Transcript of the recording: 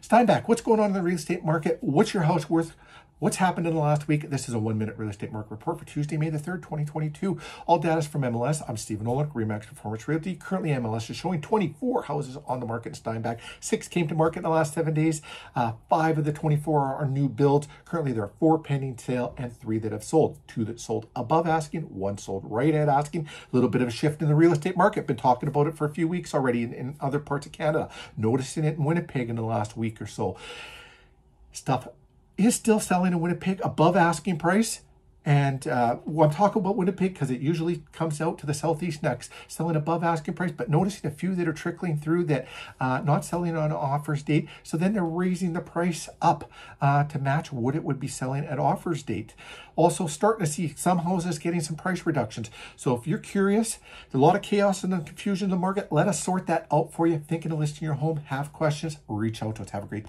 Steinbach, what's going on in the real estate market? What's your house worth? What's happened in the last week? This is a one minute real estate market report for Tuesday, May the 3rd, 2022. All data is from MLS. I'm Stephen Olyniuk, Remax Performance Realty. Currently, MLS is showing 24 houses on the market in Steinbach. Six came to market in the last seven days. Uh, five of the 24 are new builds. Currently, there are four pending sale and three that have sold. Two that sold above asking, one sold right at asking. A little bit of a shift in the real estate market. Been talking about it for a few weeks already in, in other parts of Canada. Noticing it in Winnipeg in the last week or so. Stuff is still selling in Winnipeg above asking price. And uh, well, I'm talking about Winnipeg because it usually comes out to the southeast next, selling above asking price, but noticing a few that are trickling through that uh, not selling on offers date. So then they're raising the price up uh, to match what it would be selling at offers date. Also starting to see some houses getting some price reductions. So if you're curious, there's a lot of chaos and confusion in the market. Let us sort that out for you. Thinking of listing your home, have questions, reach out to us. Have a great day.